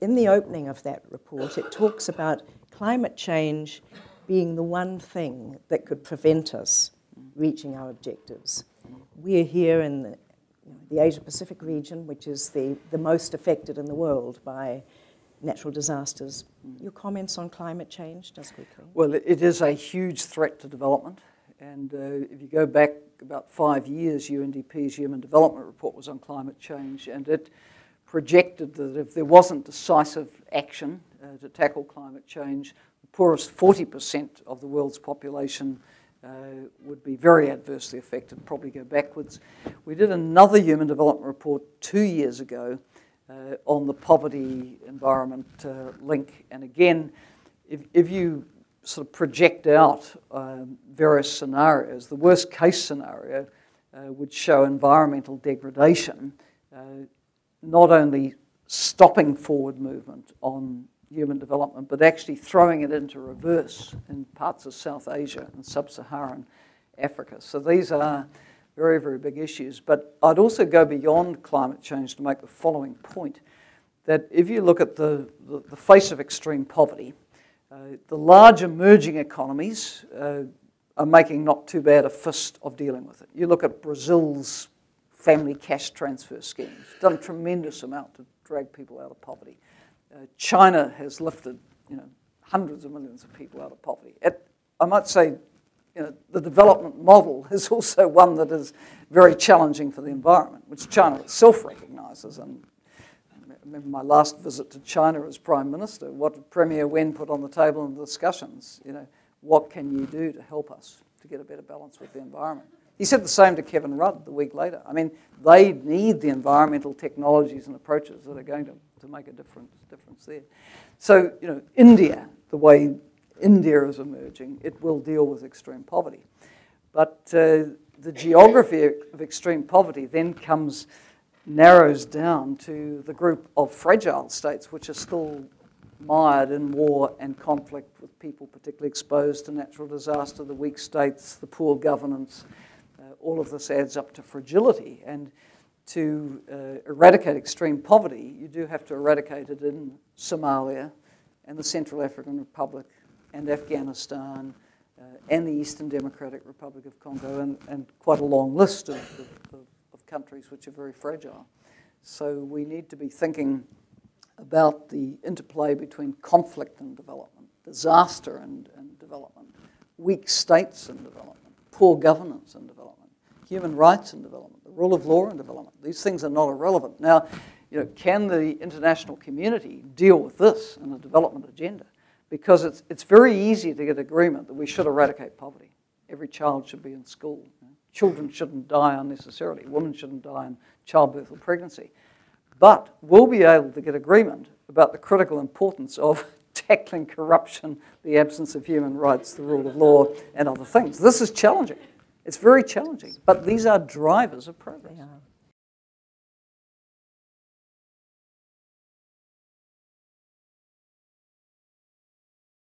in the opening of that report, it talks about climate change being the one thing that could prevent us reaching our objectives. We're here in the, the Asia Pacific region, which is the, the most affected in the world by natural disasters. Your comments on climate change, just quickly. Well, it is a huge threat to development. And uh, if you go back about five years, UNDP's Human Development Report was on climate change, and it projected that if there wasn't decisive action uh, to tackle climate change, the poorest 40% of the world's population uh, would be very adversely affected, probably go backwards. We did another Human Development Report two years ago uh, on the poverty environment uh, link, and again, if, if you sort of project out um, various scenarios. The worst case scenario uh, would show environmental degradation, uh, not only stopping forward movement on human development, but actually throwing it into reverse in parts of South Asia and sub Saharan Africa. So these are very, very big issues. But I'd also go beyond climate change to make the following point that if you look at the, the, the face of extreme poverty, uh, the large emerging economies uh, are making not too bad a fist of dealing with it. You look at Brazil's family cash transfer schemes, done a tremendous amount to drag people out of poverty. Uh, China has lifted you know, hundreds of millions of people out of poverty. It, I might say you know, the development model is also one that is very challenging for the environment, which China itself recognises and remember my last visit to China as Prime Minister, what Premier Wen put on the table in the discussions? You know, what can you do to help us to get a better balance with the environment? He said the same to Kevin Rudd the week later. I mean, they need the environmental technologies and approaches that are going to, to make a difference, difference there. So, you know, India, the way India is emerging, it will deal with extreme poverty. But uh, the geography of extreme poverty then comes narrows down to the group of fragile states which are still mired in war and conflict with people particularly exposed to natural disaster, the weak states, the poor governance. All of this adds up to fragility. And to uh, eradicate extreme poverty, you do have to eradicate it in Somalia and the Central African Republic and Afghanistan uh, and the Eastern Democratic Republic of Congo and, and quite a long list of, of, of countries which are very fragile. So we need to be thinking about the interplay between conflict and development, disaster and, and development, weak states and development, poor governance and development, human rights and development, the rule of law and development. These things are not irrelevant. Now, you know, can the international community deal with this in a development agenda? Because it's, it's very easy to get agreement that we should eradicate poverty. Every child should be in school children shouldn't die unnecessarily, women shouldn't die in childbirth or pregnancy. But we'll be able to get agreement about the critical importance of tackling corruption, the absence of human rights, the rule of law, and other things. This is challenging. It's very challenging, but these are drivers of progress.